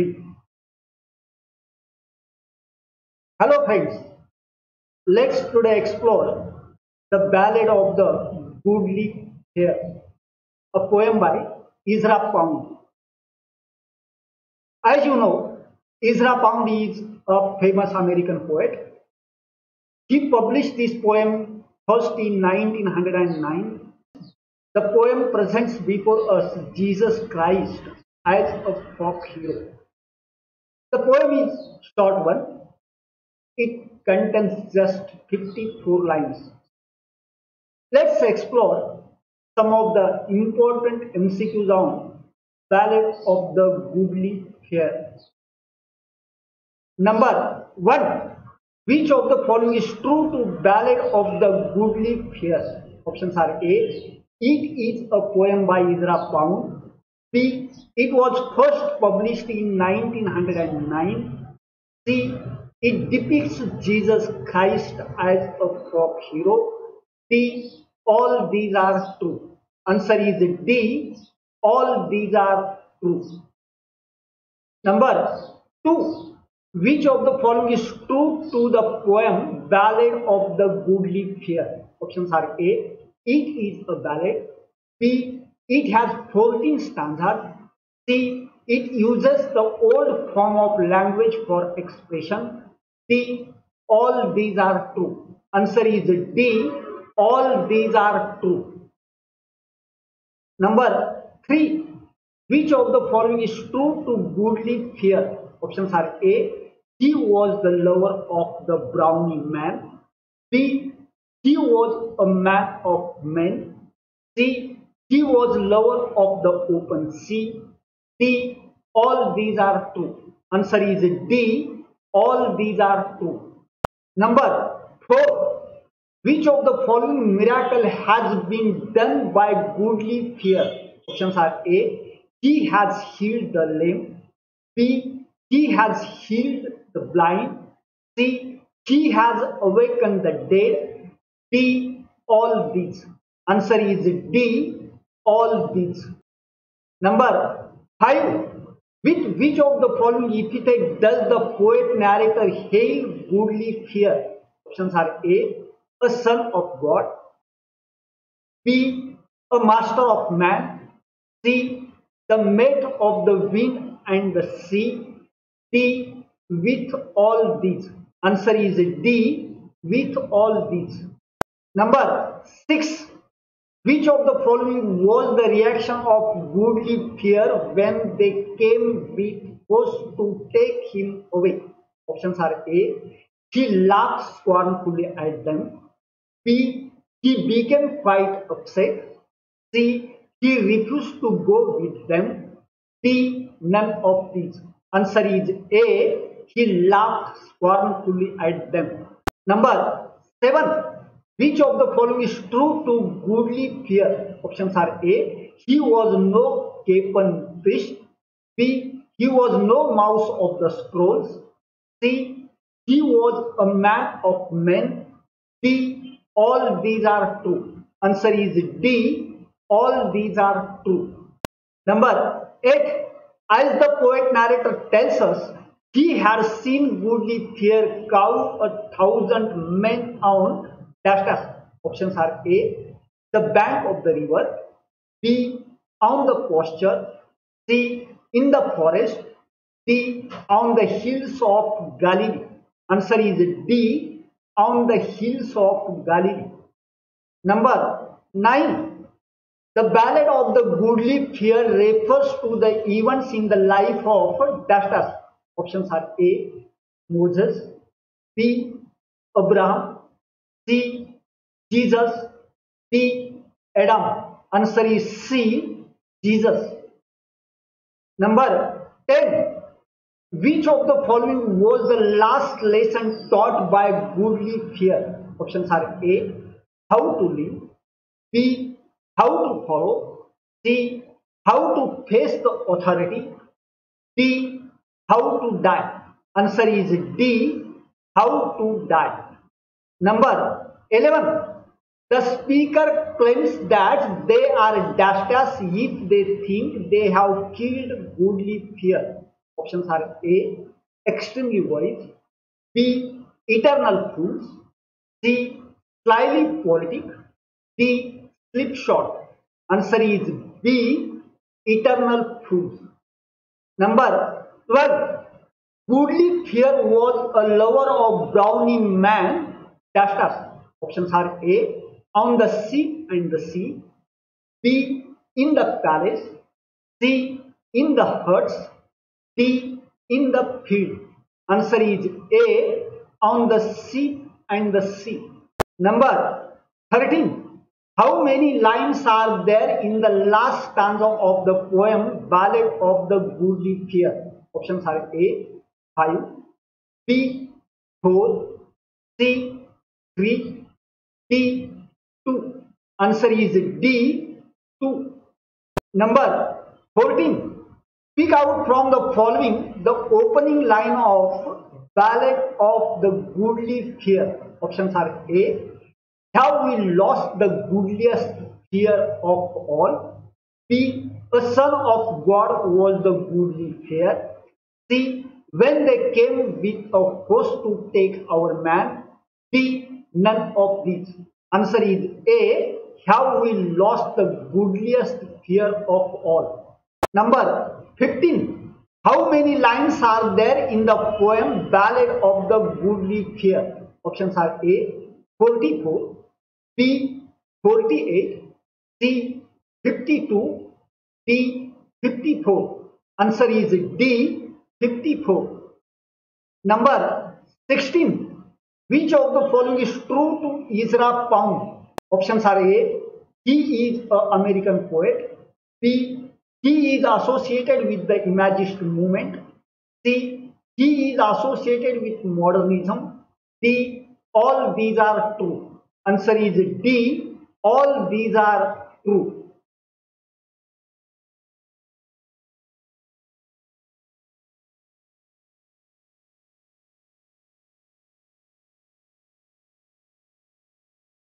3. Hello friends, let's today explore the ballad of the goodly fere, a poem by Ezra Pound. As you know, Ezra Pound is a famous American poet. He published this poem first in 1909 the poem presents before us Jesus Christ as a folk hero. The poem is short one. It contains just 54 lines. Let's explore some of the important MCQs on Ballad of the Goodly Fere. Number one. Which of the following is true to Ballad of the Goodly Fere? Options are A. It is a poem by Ezra Pound. B. It was first published in 1909. C. It depicts Jesus Christ as a folk hero. D. All these are true. Answer is D. All these are true. Number 2. Which of the following is true to the poem Ballad of the Goodly Fere? Options are A. It is a ballad. B. It has 14 stanzas. C. It uses the old form of language for expression. D. All these are true. Answer is D. All these are true. Number 3. Which of the following is true to goodly fere? Options are A. He was the lover of the brownie man. B. He was a man of men. C. He was lover of the open sea. D. All these are true. Answer is D. All these are true. Number 4. Which of the following miracle has been done by goodly fere? Options are A. He has healed the lame. B. He has healed the blind. C. He has awakened the dead. D. All these. Answer is D. All these. Number 5. With which of the following epithet does the poet narrator hail goodly fere? Options are A. A son of God. B. A master of man. C. The mate of the wind and the sea. D. With all these. Answer is D. With all these. Number 6. Which of the following was the reaction of goodly fere when they came with force to take him away? Options are A. He laughed scornfully at them. B. He became quite upset. C. He refused to go with them. D. None of these. Answer is A. He laughed scornfully at them. Number 7. Which of the following is true to goodly fere? Options are A. He was no capon fish. B. He was no mouse of the scrolls. C. He was a man of men. D. All these are true. Answer is D. All these are true. Number 8. As the poet narrator tells us, he had seen goodly fere cow a thousand men on dash dash options are A, the bank of the river, B, on the pasture, C, in the forest, D, on the hills of Galilee. Answer is D, on the hills of Galilee. Number 9. The ballad of the goodly fere refers to the events in the life of dash dash. Options are A, Moses, B, Abraham, C. Jesus. D. Adam. Answer is C. Jesus. Number 10. Which of the following was the last lesson taught by goodly fere? Options are A. How to live. B. How to follow. C. How to face the authority. D. How to die. Answer is D. How to die. Number 11. The speaker claims that they are dastas if they think they have killed goodly fere. Options are A. Extremely wise. B. Eternal fools. C. Slyly politic. D. Slipshod. Answer is B. Eternal fools. Number 12. Goodly Fere was a lover of Brownie man. Dash dash. Options are A. On the sea and the sea. B. In the palace. C. In the huts. D. In the field. Answer is A. On the sea and the sea. Number 13. How many lines are there in the last stanza of the poem Ballad of the Goodly Fere? Options are A. 5. B. 4. C. 3. D. 2. Answer is D. 2. Number 14. Pick out from the following the opening line of Ballad of the Goodly Fere. Options are A. Have we lost the goodliest fere of all? B. A son of God was the goodly fere. C. When they came with a host to take our man. B none of these answer is A have we lost the goodliest fere of all number 15 how many lines are there in the poem ballad of the goodly fere option are A 44 four B forty C 52 D 54 answer is D 54 number sixteen Which of the following is true to Ezra Pound? Options are A. He is an American poet. B. He is associated with the Imagist movement. C. He is associated with modernism. D. All these are true. Answer is D. All these are true.